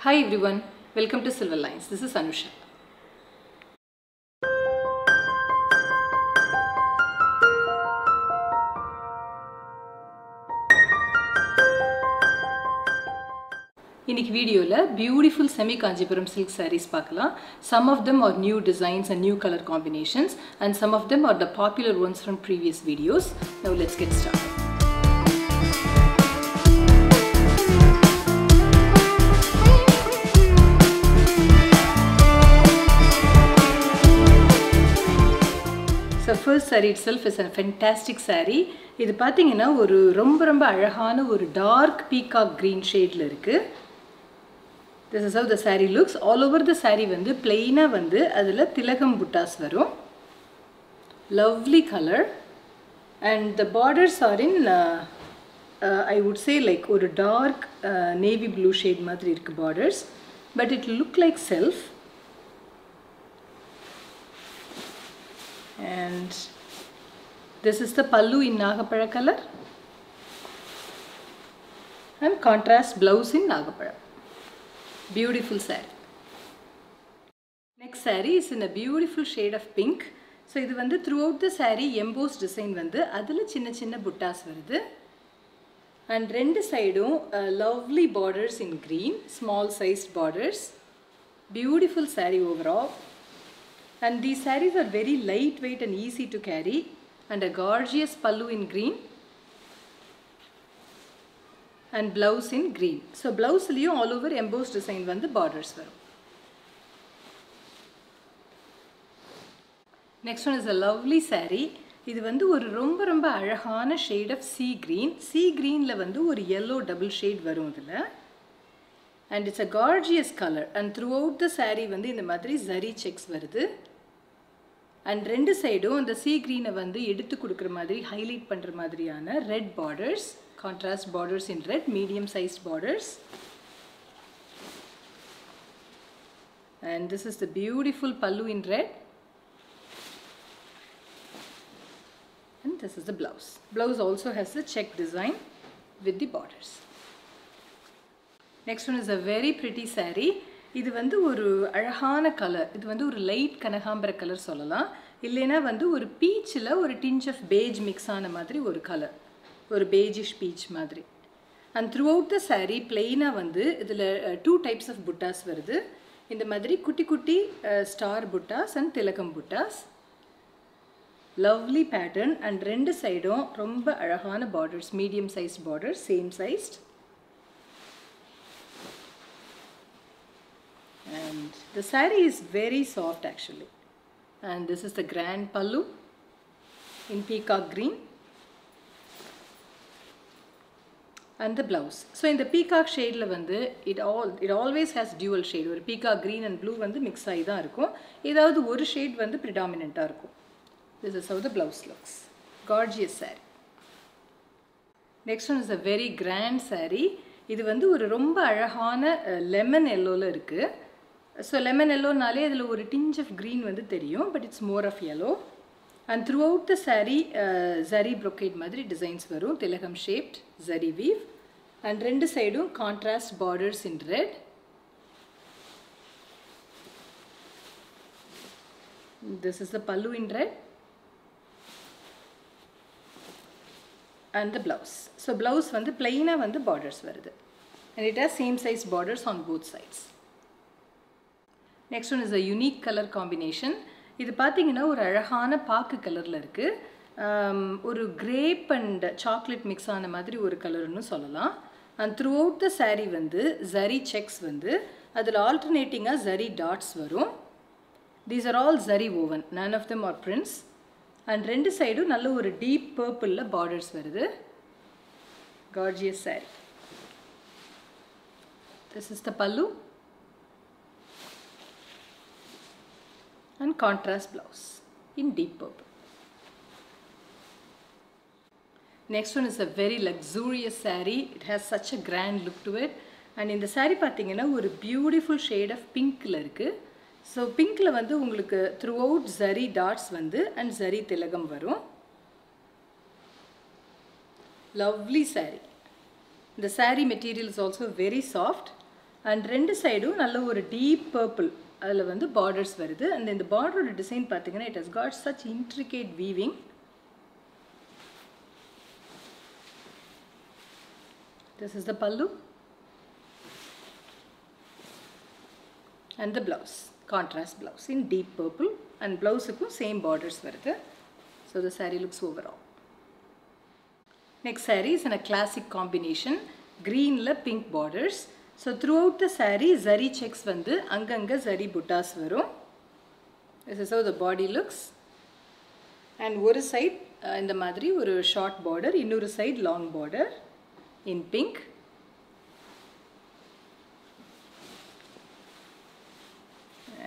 Hi everyone, welcome to Silver Lines. This is Anusha. இன்னைக்கு வீடியோவில் beautiful semi Kanchipuram silk sarees பார்க்கலாம் some of them are new designs and new colour combinations and some of them are the popular ones from previous videos. Now let's get started. First saree itself is a fantastic saree. இது பார்த்தீங்கன்னா ஒரு ரொம்ப ரொம்ப அழகான ஒரு dark peacock green ஷேடில் இருக்குது this is of the saree looks all over the saree வந்து பிளெயினாக வந்து அதில் திலகம் புட்டாஸ் வரும். Lovely colour and the borders are in I would say like ஒரு டார்க் நேவி ப்ளூ ஷேட் மாதிரி இருக்குது borders but it look like self and this is the pallu in nagapara color and contrast blouse in nagapara beautiful saree next saree is in a beautiful shade of pink so இது வந்து throughout the saree emboss design வந்து அதில் சின்ன சின்ன புட்டாஸ் வருது and ரெண்டு சைடும் lovely borders in green small sized borders beautiful saree overall and these sarees are very lightweight and easy to carry and a gorgeous pallu in green and blouse in green so blouseலையும் all over embossed design வந்து borders வரும் next one is a lovely saree இது வந்து ஒரு ரொம்ப ரொம்ப அழகான shade of sea green sea க்ரீனில் வந்து ஒரு எல்லோ டபுள் ஷேட் வரும் இதில் and it's a gorgeous colour and throughout the saree வந்து இந்த மாதிரி ஜரி செக்ஸ் வருது அண்ட் ரெண்டு சைடும் அந்த சீ க்ரீனை வந்து எடுத்து கொடுக்குற மாதிரி ஹைலைட் பண்ணுற மாதிரியான red borders contrast borders in red medium sized borders and this is the beautiful pallu in red and this is the blouse blouse also has a check design with the borders next one is a very pretty saree. இது வந்து ஒரு அழகான colour இது வந்து ஒரு light கனகாம்பர colour சொல்லலாம். இல்லைன்னா வந்து ஒரு பீச்சில் ஒரு டிஞ்ச் ஆஃப் பேஜ் மிக்ஸ் ஆன மாதிரி ஒரு கலர் ஒரு பேஜிஷ் பீச் மாதிரி. And throughout the sari பிளெயினாக வந்து இதில் டூ டைப்ஸ் ஆஃப் புட்டாஸ் வருது. இந்த மாதிரி குட்டி குட்டி ஸ்டார் புட்டாஸ் அண்ட் திலகம் புட்டாஸ் லவ்லி பேட்டர்ன் அண்ட் ரெண்டு சைடும் ரொம்ப அழகான borders medium size border same sized and the sari is very soft actually and this is the grand pallu in peacock green and the blouse so in the peacock shade la வந்து it all it always has dual shade ஒரு peacock green and blue வந்து mix ஆகி தான் இருக்கும் ஏதாவது ஒரு shade வந்து ப்ரிடாமினண்ட்டாக இருக்கும் this is how the blouse looks gorgeous saree next one is a very grand saree இது வந்து ஒரு ரொம்ப அழகான லெமன் எல்லோவில் இருக்குது ஸோ லெமன் எல்லோனாலே அதில் ஒரு டிஞ்ச் ஆஃப் க்ரீன் வந்து தெரியும் but it's more of yellow and throughout the sari zari brocade மாதிரி டிசைன்ஸ் வரும். Tilakam shaped zari weave and ரெண்டு சைடும் contrast borders in red this is the pallu in red and the blouse so blouse வந்து பிளெயினாக வந்து borders வருது. And it has same size borders on both sides next one is a unique colour combination இது பார்த்தீங்கன்னா ஒரு அழகான பாக்கு கலரில் இருக்குது um, ஒரு கிரேப் அண்ட் சாக்லேட் மிக்ஸ் ஆன மாதிரி ஒரு கலர்னு சொல்லலாம். And throughout the sari வந்து ஜரி செக்ஸ் வந்து அதில் ஆல்டர்னேட்டிங்காக ஜரி டாட்ஸ் வரும். These are all zari woven none of them are prints and ரெண்டு சைடும் நல்ல ஒரு டீப் பர்பிளில் பார்டர்ஸ் வருது. Gorgeous saree this is the pallu and contrast blouse in deep purple. Next one is a very luxurious saree. It has such a grand look to it. And இந்த saree பார்த்தீங்கன்னா ஒரு beautiful shade of பிங்க்கில் இருக்குது so பிங்க்கில் வந்து உங்களுக்கு through out zari dots வந்து and zari திலகம் வரும் lovely saree The saree material is also very soft and ரெண்டு சைடும் நல்ல ஒரு டீப் பர்பிள் அதில் வந்து பார்டர்ஸ் வருது அண்ட் இந்த பார்டரோட டிசைன் பார்த்தீங்கன்னா it has got such intricate weaving This is the pallu and the blouse, contrast blouse in deep purple and blouseக்கும் same borders வருது. So the saree looks overall. Next saree is in a classic combination, greenல pink borders. So throughout the saree zari checks வந்து அங்கங்கே ஜரி புட்டாஸ் வரும் this is how the body looks and ஒரு side இந்த மாதிரி ஒரு ஷார்ட் பார்டர் இன்னொரு side long border in pink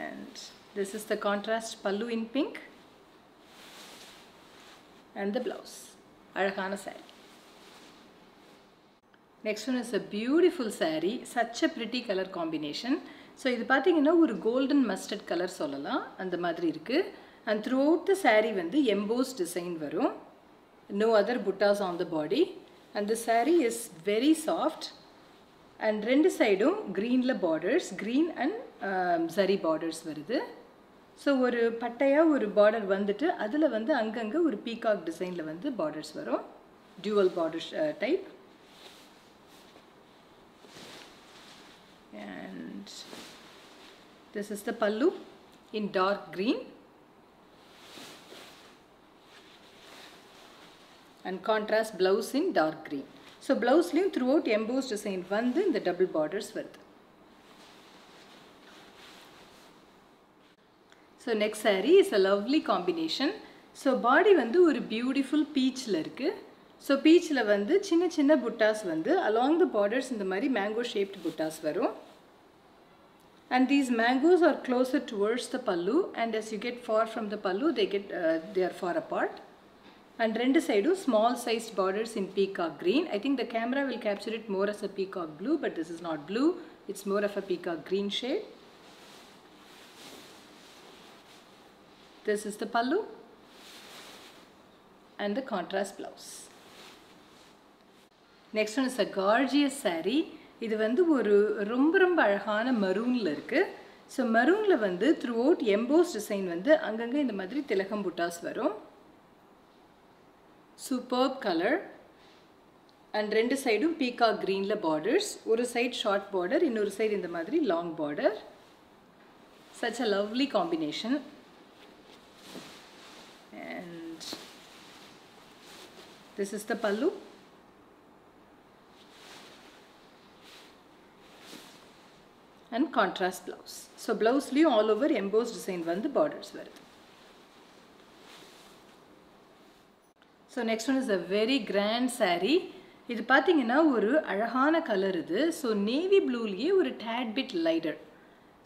and this is the contrast pallu in pink and the blouse அழகான saree next one is a beautiful saree such a pretty colour combination so இது பார்த்தீங்கன்னா ஒரு golden mustard colour சொல்லலாம். அந்த மாதிரி இருக்குது and throughout the sari வந்து emboss design வரும். No other buttas on the body and the is very soft and ரெண்டு சைடும் க்ரீனில் borders green and zari borders வருது. ஸோ ஒரு பட்டையாக ஒரு பார்டர் வந்துட்டு அதில் வந்து அங்கங்கே ஒரு பீகாக் டிசைனில் வந்து பார்டர்ஸ் வரும். Dual borders type and this is the pallu in dark green and contrast blouse in dark green. So blouseலையும் throughout embossed design வந்து இந்த double borders வருது. So next saree is a lovely combination. So body வந்து ஒரு beautiful peachல இருக்கு. So பீச்சில் வந்து சின்ன சின்ன புட்டாஸ் வந்து அலாங் த பார்டர்ஸ் இந்த மாதிரி மேங்கோ ஷேப்ட் புட்டாஸ் வரும் and these mangoes are closer towards the pallu and as you get far from the pallu they get uh, they are far apart and rendu side small sized borders in peacock green i think the camera will capture it more as a peacock blue but this is not blue it's more of a peacock green shade this is the pallu and the contrast blouse Next one is a gorgeous saree இது வந்து ஒரு ரொம்ப ரொம்ப அழகான மரூனில் இருக்குது so மரூனில் வந்து throughout emboss design வந்து அங்கங்கே இந்த மாதிரி திலகம் புட்டாஸ் வரும். சூப்பர்ப் கலர் அண்ட் ரெண்டு சைடும் பீகா க்ரீனில் பார்டர்ஸ் ஒரு சைட் ஷார்ட் பார்டர் இன்னொரு சைடு இந்த மாதிரி long border such a lovely combination and this is the pallu and contrast blouse so ப்ளவுஸ்லேயும் all over emboss design வந்து பார்டர்ஸ் வருது so next one is a very grand saree இது பார்த்தீங்கன்னா ஒரு அழகான colour இது. ஸோ நேவி ப்ளூலேயே ஒரு tad bit lighter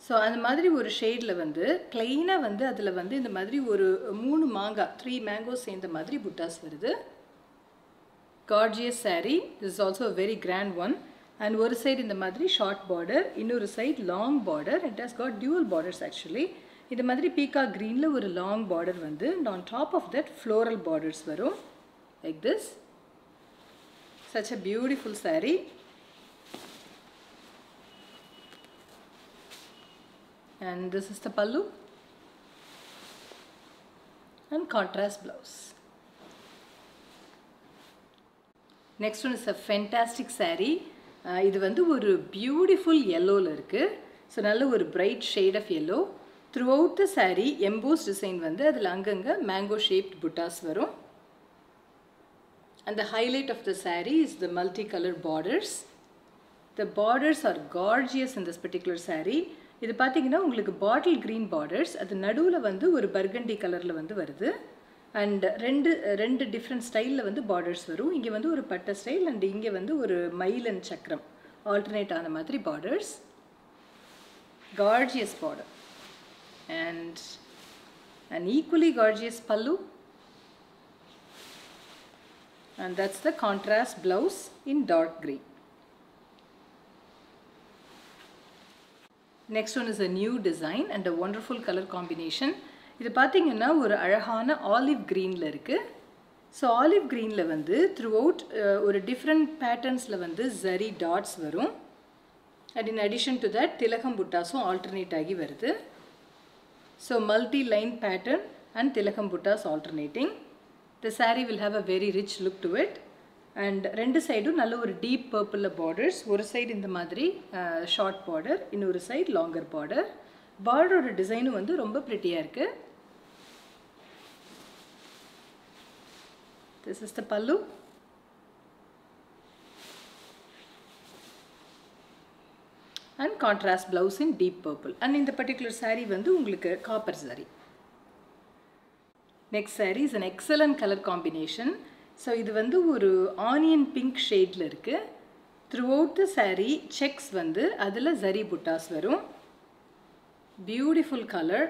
so அந்த மாதிரி ஒரு ஷேடில் வந்து ப்ளைனாக வந்து அதில் வந்து இந்த மாதிரி ஒரு மூணு மாங்காய் த்ரீ மேங்கோஸ் சேர்ந்த மாதிரி புட்டாஸ் வருது. Gorgeous saree this is very grand one and ஒரு சைடு இந்த மாதிரி ஷார்ட் பார்டர் இன்னொரு side long border it has got dual borders actually இந்த மாதிரி பீக்கா க்ரீனில் ஒரு லாங் பார்டர் வந்து and on top of that floral borders வரும். Like this such a beautiful saree. And this is the pallu. And contrast blouse. Next one is a fantastic saree. Ah இது வந்து ஒரு beautiful எல்லோவில் இருக்குது so நல்ல ஒரு bright shade of yellow throughout the saree emboss design வந்து அதில் அங்கங்கே மேங்கோ ஷேப்ட் புட்டாஸ் வரும். And the highlight of the saree is the colour borders. The borders are gorgeous in this particular saree. இது பார்த்தீங்கன்னா உங்களுக்கு பாட்டில் க்ரீன் பார்டர்ஸ் அது நடுவில் வந்து ஒரு பர்கண்டி கலரில் வந்து வருது. அண்ட் ரெண்டு ரெண்டு டிஃப்ரெண்ட் ஸ்டைலில் வந்து பார்டர்ஸ் வரும் இங்கே வந்து ஒரு பட்டை ஸ்டைல் அண்ட் இங்கே வந்து ஒரு மயில் அண்ட் சக்கரம் ஆல்டர்னேட் ஆன மாதிரி borders gorgeous border and an equally gorgeous pallu and that's the contrast blouse in dark green next one is a new design and a wonderful color combination இது பார்த்தீங்கன்னா ஒரு அழகான ஆலிவ் க்ரீனில் இருக்குது ஸோ ஆலிவ் க்ரீனில் வந்து த்ரூ அவுட் ஒரு different பேட்டர்ன்ஸில் வந்து ஜரி டாட்ஸ் வரும். And in addition to that திலகம் புட்டாஸும் ஆல்டர்னேட் ஆகி வருது. So multi line pattern and திலகம் buttas alternating the saree will have a very rich look to it and ரெண்டு சைடும் நல்ல ஒரு டீப் பர்பிளில் பார்டர்ஸ் ஒரு சைடு இந்த மாதிரி ஷார்ட் பார்டர் இன்னொரு சைடு லாங்கர் பார்டர் பார்டரோட டிசைனும் வந்து ரொம்ப ப்ரிட்டியாக இருக்குது this is the pallu and contrast blouse in deep purple and இந்த பர்டிகுலர் saree வந்து உங்களுக்கு copper saree. Next saree is an excellent colour combination so இது வந்து ஒரு ஆனியன் பிங்க் ஷேடில் இருக்குது throughout the saree checks வந்து அதில் ஜரி புட்டாஸ் வரும். Beautiful colour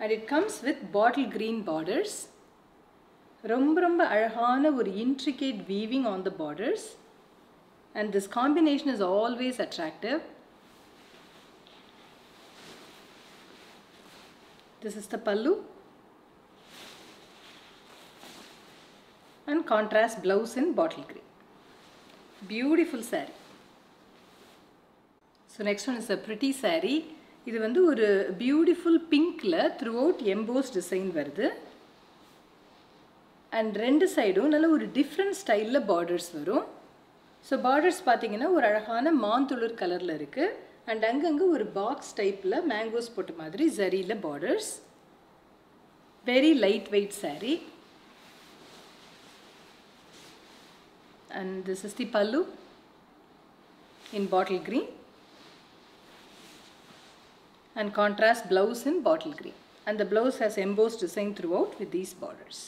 and it comes with bottle green borders ரொம்ப ரொம்ப அழகான ஒரு intricate weaving on the borders and this combination is always attractive this is the pallu and contrast blouse in bottle green. Beautiful saree. So next one is a pretty saree. இது வந்து ஒரு beautiful பிங்க்கில் throughout emboss design வருது and ரெண்டு சைடும் நல்ல ஒரு different ஸ்டைலில் பார்டர்ஸ் வரும் ஸோ பார்டர்ஸ் பார்த்தீங்கன்னா ஒரு அழகான மாந்துளிர் கலரில் இருக்குது அண்ட் அங்கங்கே ஒரு பாக்ஸ் டைப்பில் மேங்கோஸ் போட்ட மாதிரி ஜரியில் borders very light weight saree and this is the pallu in bottle green and contrast blouse in bottle green and blouse blouse has embossed throughout with these borders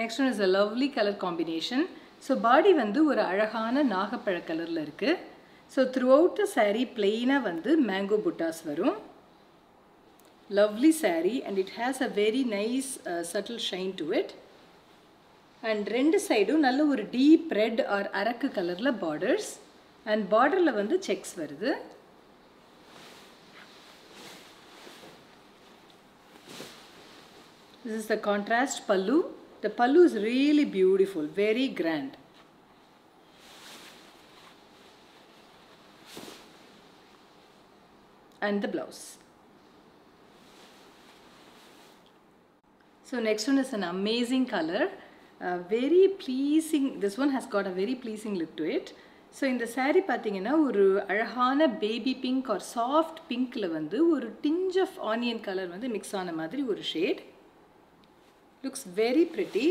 next one is a lovely colour combination so body வந்து ஒரு அழகான நாகப்பழ கலரில் இருக்குது so throughout the saree பிளெயினாக வந்து mango buttas வரும். Lovely saree and it has a very nice subtle shine to it and ரெண்டு சைடும் நல்ல ஒரு டீப் ரெட் ஆர் அரக்கு கலரில் பார்டர்ஸ் அண்ட் பார்டரில் வந்து செக்ஸ் வருது. This is the contrast pallu the pallu is really beautiful very grand and the blouse so next one is an amazing colour very pleasing this one has got a very pleasing look to it so இந்த saree பார்த்தீங்கன்னா ஒரு அழகான baby pink R soft பிங்க்கில் வந்து ஒரு tinge of onion colour வந்து mix ஆன மாதிரி ஒரு shade looks very pretty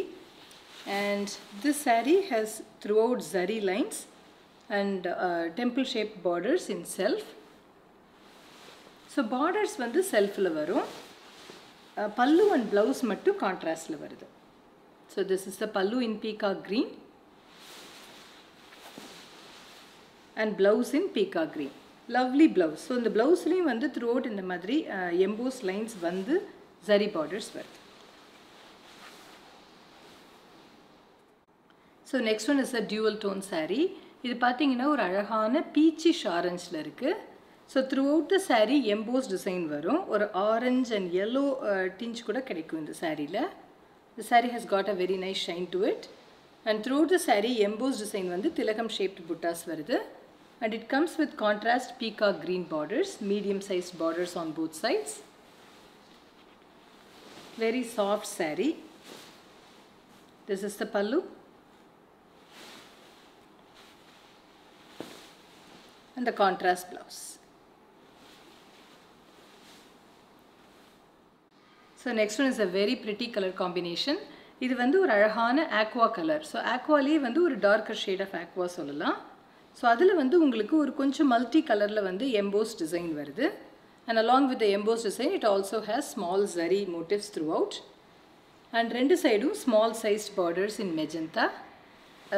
and this saree has throughout zari lines and temple shape borders in self so borders வந்து செல்ஃபில் வரும். பல்லு அண்ட் ப்ளவுஸ் மட்டும் கான்ட்ராஸ்டில் வருது. So this is the pallu in peacock green and blouse in peacock green lovely blouse so இந்த ப்ளவுஸ்லேயும் வந்து த்ரூ அவுட் இந்த மாதிரி எம்போஸ் லைன்ஸ் வந்து ஜரி பார்டர்ஸ் வருது. So next one is a dual tone saree இது பார்த்தீங்கன்னா ஒரு அழகான பீச்சிஷ் ஆரஞ்சில் இருக்குது so throughout the saree emboss design வரும் ஒரு ஆரஞ்ச் அண்ட் எல்லோ டிஞ்ச் கூட கிடைக்கும் இந்த சாரியில் the saree has got a very nice shine to it and throughout the saree emboss design வந்து திலகம் ஷேப்டு புட்டாஸ் வருது and it comes with contrast peacock green borders medium size borders on both sides very soft saree this is the pallu And the contrast blouse. So next one is a very pretty colour combination இது வந்து ஒரு அழகான aqua colour so ஆக்வாலேயே வந்து ஒரு darker shade of aqua சொல்லலாம். So அதில் வந்து உங்களுக்கு ஒரு கொஞ்சம் மல்டி கலரில் வந்து எம்போஸ் டிசைன் வருது. And along with emboss design it also has small zari motifs throughout and ரெண்டு சைடும் small sized borders in magenta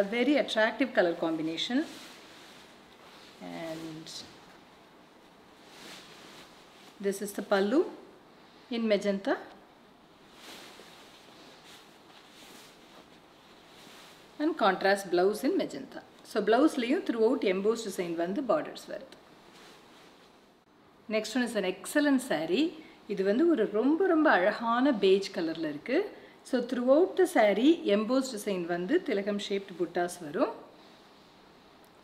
a very attractive colour combination and this is the pallu in magenta. And contrast blouse in magenta. So ப்ளவுஸ்லேயும் throughout emboss design வந்து borders வருது next one is an excellent saree. இது வந்து ஒரு ரொம்ப ரொம்ப அழகான beige கலரில் இருக்குது so throughout the saree emboss design வந்து திலகம் ஷேப்ட் புட்டாஸ் வரும்.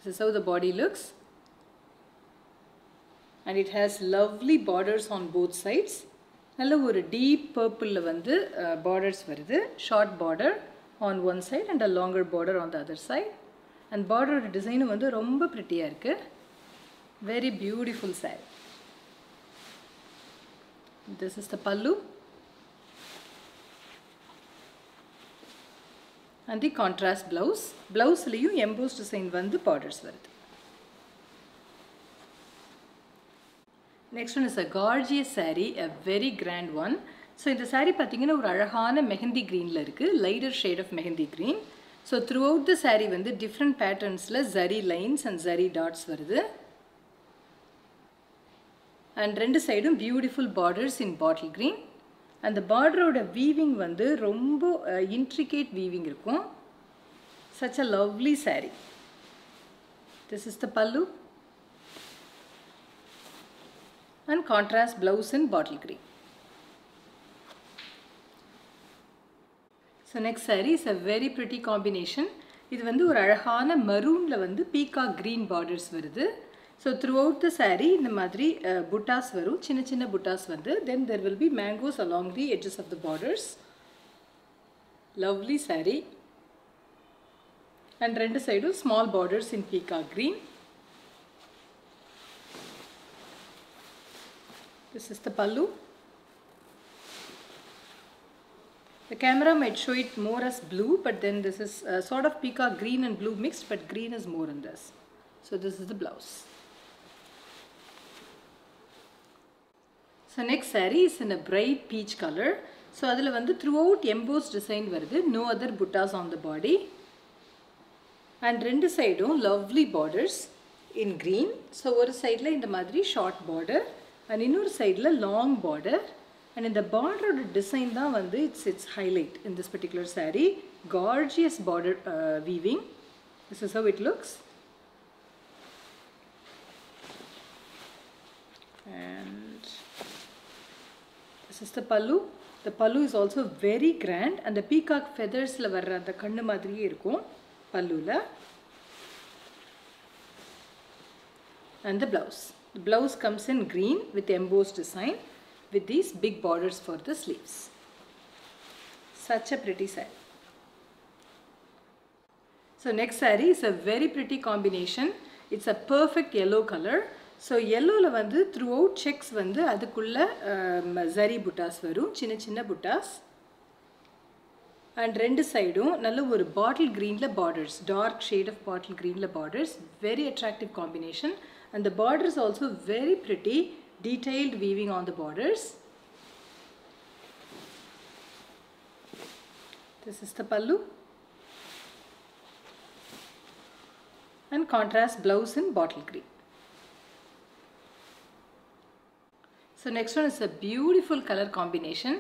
This is how the body looks and it has lovely borders on both sides நல்ல ஒரு டீப் பர்பிளில் வந்து பார்டர்ஸ் வருது. Short border on one side and a longer border on the other side and பார்டரோட டிசைனும் வந்து ரொம்ப ப்ரிட்டியாக இருக்குது very beautiful saree this is the pallu. And the contrast blouse. ப்ளவுஸ்லேயும் எம்போஸ் டிசைன் வந்து பார்டர்ஸ் வருது. Next one is a gorgeous saree a very grand one so இந்த சாரீ பார்த்தீங்கன்னா ஒரு அழகான மெஹந்தி க்ரீனில் இருக்குது lighter shade of mehndi green so throughout the saree வந்து different பேட்டர்ன்ஸில் zari lines and zari dots வருது. அண்ட் ரெண்டு சைடும் beautiful borders in bottle green அந்த பார்டரோட வீவிங் வந்து ரொம்ப இன்ட்ரிகேட் வீவிங் இருக்கும். Such a lovely saree this is the pallu and contrast blouse in bottle green. So next saree is a very pretty combination இது வந்து ஒரு அழகான மரூனில் வந்து பீக்கா க்ரீன் பார்டர்ஸ் வருது. So throughout the sari இந்த மாதிரி புட்டாஸ் வரும். சின்ன சின்ன புட்டாஸ் வந்து. Then there will be mangoes along the edges of the borders lovely saree and ரெண்டு சைடும் small borders in peacock green This is the pallu. The camera might show it more as blue, but then this is uh, sort of peacock green and blue mixed, but green is more in this. So this is the blouse. So next saree is in a bright peach color. So அதில் வந்து throughout embossed design வருது no other buttas on the body. And ரெண்டு சைடும் lovely borders in green. So ஒரு சைடில் இந்த மாதிரி short border and இன்னொரு சைடில் லாங் பார்டர் அண்ட் இந்த பார்டரோட டிசைன் தான் வந்து it's it's highlight in this particular saree gorgeous border weaving this is how it looks and this is the pallu the pallu is also very grand. And the peacock வர்ற அந்த கண்ணு மாதிரியே இருக்கும் பல்லுல. And the blouse. The blouse comes in green with embossed design with these big borders for the sleeves such a pretty saree so next saree is a very pretty combination it's a perfect yellow color so எல்லோவில் வந்து through out sex வந்து அதுக்குள்ளே ஜரி புட்டாஸ் வரும் சின்ன சின்ன புட்டாஸ் and ரெண்டு சைடும் நல்ல ஒரு பாட்டில் க்ரீனில் borders dark shade of bottle க்ரீனில் borders very attractive combination and the border is also very pretty detailed weaving on the borders this is the pallu and contrast blouse in bottle green so next one is a beautiful color combination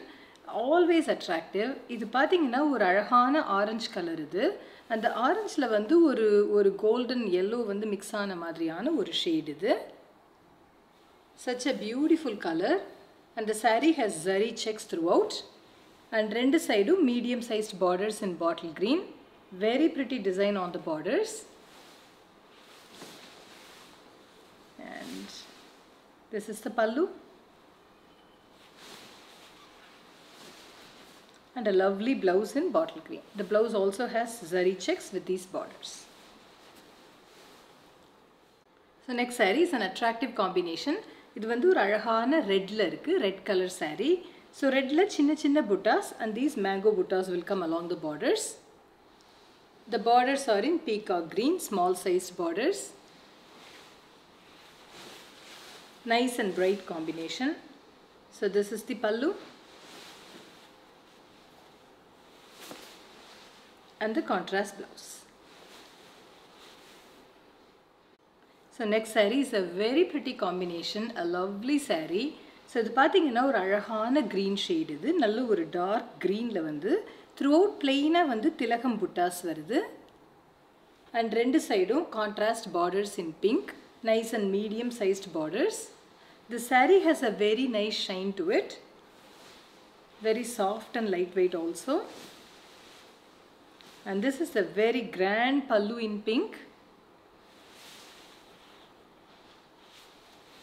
always attractive இது பார்த்தீங்கன்னா ஒரு அழகான orange colour இது அந்த ஆரஞ்சில் வந்து ஒரு ஒரு golden yellow வந்து மிக்ஸ் ஆன மாதிரியான ஒரு ஷேட் இது. Such a beautiful colour and the saree has zari checks throughout and ரெண்டு சைடும் medium sized borders in bottle green very pretty design on the borders and this is the pallu and a lovely blouse in bottle green. The blouse also has zari checks with these borders. So next saree is an attractive combination. இது வந்து ஒரு அழகான ரெட்டில் இருக்குது red colour saree. So ரெட்டில் சின்ன சின்ன buttas and these mango buttas will come along the borders the borders are in peacock green, small sized borders. Nice and bright combination. So this is the pallu. and the contrast blouse. So next saree is a very pretty combination, a lovely saree. So இது பார்த்தீங்கன்னா ஒரு அழகான green shade இது நல்ல ஒரு dark க்ரீனில் வந்து through out பிளெயினாக வந்து திலகம் புட்டாஸ் வருது அண்ட் ரெண்டு சைடும் contrast borders in pink nice and medium sized borders the saree has a very nice shine to it very soft and lightweight also and this is the very grand pallu in pink.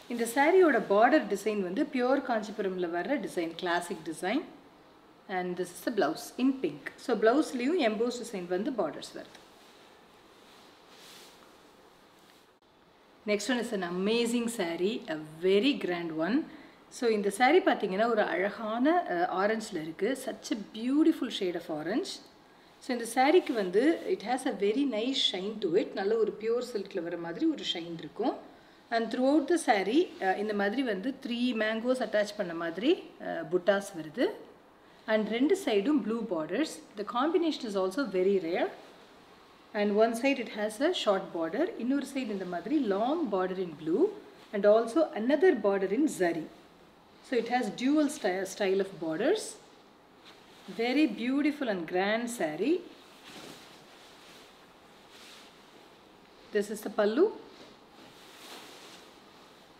இந்த சாரியோட border design வந்து pure காஞ்சிபுரமில் வர்ற design classic design and this is the blouse in pink so ப்ளவுஸ்லேயும் emboss design வந்து borders வருது. Next one is an amazing saree a very grand one so இந்த saree பார்த்தீங்கன்னா ஒரு அழகான ஆரஞ்சில் இருக்குது such a beautiful shade of orange so இந்த சாரீக்கு வந்து it has a very nice shine to it நல்ல ஒரு பியூர் சில்கில் வர மாதிரி ஒரு ஷைன் இருக்கும். And throughout the sari இந்த மாதிரி வந்து த்ரீ மேங்கோஸ் அட்டாச் பண்ண மாதிரி புட்டாஸ் வருது. அண்ட் ரெண்டு சைடும் blue borders the combination is also very rare and one side it has a short border இன்னொரு சைடு இந்த மாதிரி long border in blue and also another border in zari so it has dual sty style of borders very beautiful and grand saree this is the pallu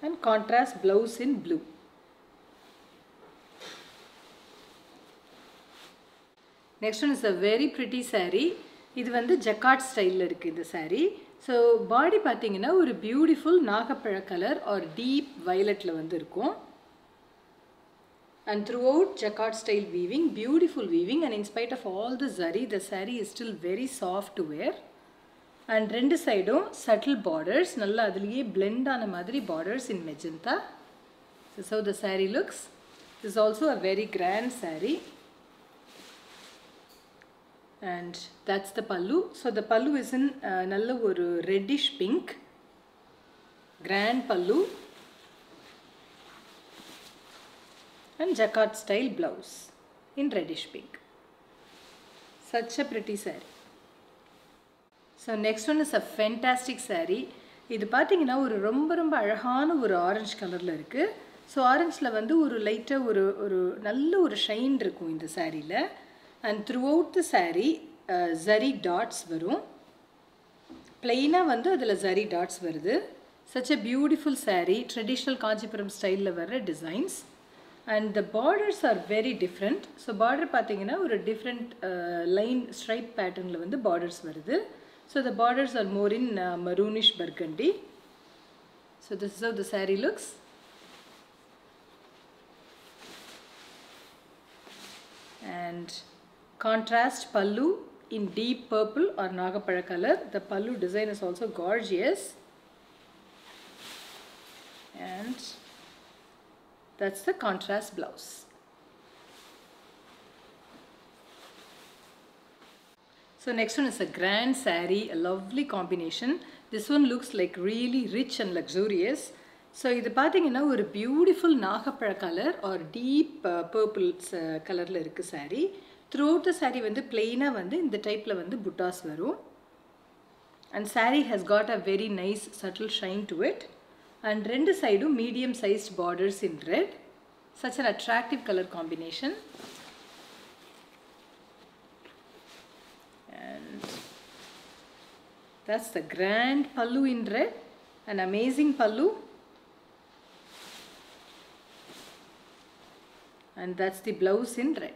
and contrast blouse in blue next one is a very pretty saree இது வந்து jacquard ஸ்டைலில் இருக்குது இந்த saree so body பார்த்தீங்கன்னா ஒரு beautiful நாகப்பழ colour or deep வயலட்டில் வந்து இருக்கும் and throughout jacquard style weaving beautiful weaving and in spite of all the zari the saree is still very soft to wear and ரெண்டு சைடும் subtle borders நல்லா அதுலேயே blend ஆன மாதிரி borders in magenta this is how the saree looks this is also a very grand saree and that's the pallu so the pallu is in நல்ல ஒரு reddish pink grand pallu and jacquard style blouse in reddish pink. Such a pretty saree. So next one is a fantastic saree. இது பார்த்தீங்கன்னா ஒரு ரொம்ப ரொம்ப அழகான ஒரு orange கலரில் இருக்குது ஸோ ஆரஞ்சில் வந்து ஒரு லைட்டாக ஒரு ஒரு நல்ல ஒரு ஷைன் இருக்கும் இந்த சாரியில் and throughout the saree zari dots வரும் பிளெயினாக வந்து அதில் ஜரி டாட்ஸ் வருது such a beautiful saree traditional Kanchipuram ஸ்டைலில் வர்ற designs and the borders are very different so border பார்த்தீங்கன்னா ஒரு டிஃப்ரெண்ட் லைன் ஸ்ட்ரைப் பேட்டர்னில் வந்து பார்டர்ஸ் வருது. So the borders are more in maroonish burgundy so this is the saree looks and contrast pallu in deep purple or nagapala color. The pallu design is also gorgeous. And That's the contrast blouse. So next one is a grand sari, a lovely combination. This one looks like really rich and luxurious. So இது பார்த்தீங்கன்னா ஒரு beautiful நாகப்பழ colour or deep purple கலரில் இருக்குது sari throughout the sari வந்து பிளெயினாக வந்து இந்த டைப்பில் வந்து புட்டாஸ் வரும் and saree has got a very nice subtle shine to it and ரெண்டு சைடும் medium sized borders in red such an attractive color combination and that's the grand pallu in red an amazing pallu and that's the blouse in red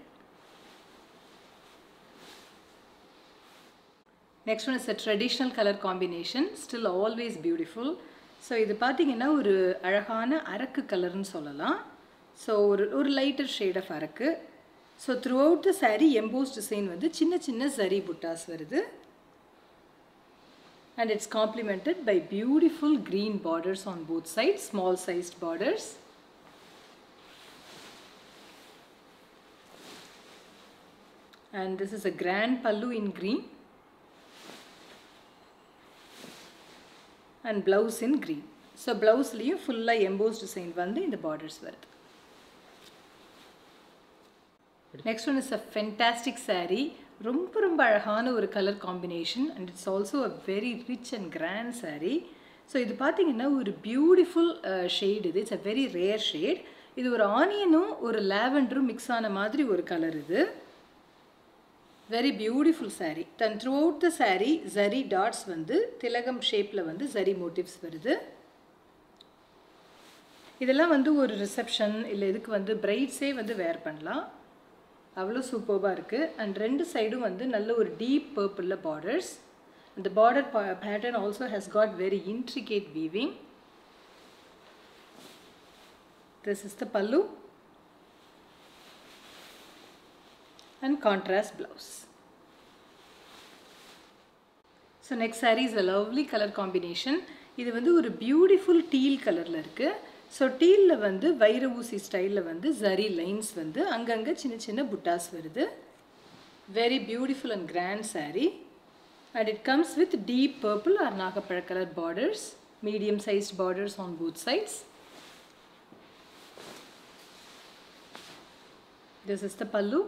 next one is a traditional color combination still always beautiful So இது பார்த்தீங்கன்னா ஒரு அழகான அரக்கு கலர்னு சொல்லலாம். So ஒரு ஒரு lighter shade of Araku. So throughout the saree emboss design வந்து சின்ன சின்ன சரி புட்டாஸ் வருது. And it's complemented by beautiful green borders on both side small sized borders and this is a grand pallu in green. And blouse in green so ப்ளவுஸ்லேயும் ஃபுல்லாக emboss design வந்து இந்த borders வருது. Next one is a fantastic saree ரொம்ப ரொம்ப அழகான ஒரு colour combination and it's also a very rich and grand saree so இது பார்த்தீங்கன்னா ஒரு பியூட்டிஃபுல் ஷேட் uh, இது. It's a very rare shade இது ஒரு ஆனியனும் ஒரு லேவண்டரும் மிக்ஸ் ஆன மாதிரி ஒரு கலர் இது. Very beautiful saree then throughout the saree zari dots வந்து திலகம் ஷேப்பில் வந்து ஜரி மோட்டிவ்ஸ் வருது. இதெல்லாம் வந்து ஒரு ரிசப்ஷன் இல்லை இதுக்கு வந்து பிரைட்ஸே வந்து வேர் பண்ணலாம். அவ்வளோ சூப்பர்வாக இருக்குது அண்ட் ரெண்டு சைடும் வந்து நல்ல ஒரு டீப் பர்பிளில் பார்டர்ஸ் அந்த border pattern also has got very intricate weaving this is the pallu and contrast blouse so next saree is a lovely colour combination இது வந்து ஒரு பியூட்டிஃபுல் டீல் கலரில் இருக்குது ஸோ டீலில் வந்து வைர ஊசி ஸ்டைலில் வந்து ஜரி லைன்ஸ் வந்து அங்கங்கே சின்ன சின்ன புட்டாஸ் வருது. Very beautiful and grand saree and it comes with deep purple or நாகப்பழ colour borders medium sized borders on both sides this is the pallu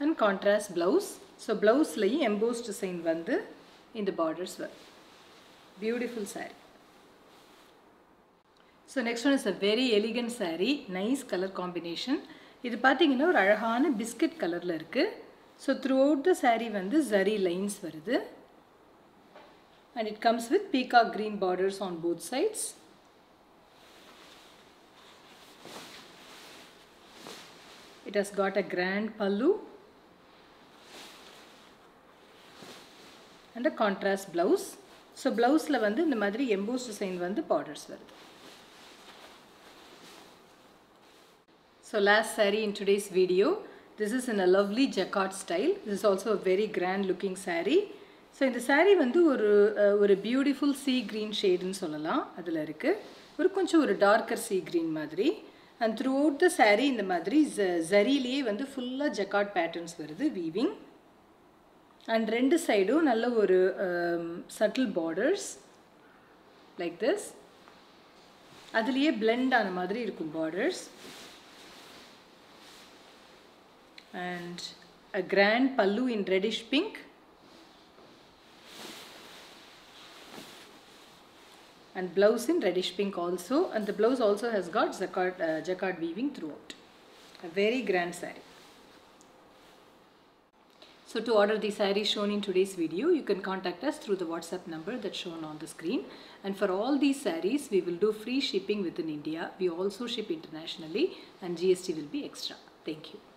and contrast blouse so ப்ளவுஸ்லையும் emboss design வந்து இந்த borders வரும் beautiful saree so next one is a very elegant saree nice colour combination இது பார்த்தீங்கன்னா ஒரு அழகான biscuit கலரில் இருக்குது so throughout the sari வந்து ஜரி லைன்ஸ் வருது. And it comes with peacock green borders on both sides it has got a grand pallu and contrast blouse so ப்ளவுஸில் வந்து இந்த மாதிரி எம்போஸ் டிசைன் வந்து பார்டர்ஸ் வருது. So last saree in today's video. This is in a lovely jacquard style. This is also a very grand looking saree. So இந்த saree வந்து ஒரு ஒரு பியூட்டிஃபுல் சீ க்ரீன் ஷேடுன்னு சொல்லலாம். அதில் இருக்குது ஒரு கொஞ்சம் ஒரு டார்க்கர் சீ க்ரீன் மாதிரி. And throughout the saree இந்த மாதிரி ஜ ஜரிலேயே வந்து ஃபுல்லாக ஜக்காட் பேட்டர்ன்ஸ் வருது வீவிங் அண்ட் ரெண்டு சைடும் நல்ல ஒரு சட்டில் பார்டர்ஸ் லைக் திஸ் அதுலேயே blend ஆன மாதிரி இருக்கும் borders and a grand pallu in reddish pink and blouse in reddish pink also and the blouse also has got jacquard, uh, jacquard weaving throughout a very grand saree so to order the saree shown in today's video you can contact us through the whatsapp number that's shown on the screen. And for all these sarees we will do free shipping within india. We also ship internationally and gst will be extra. Thank you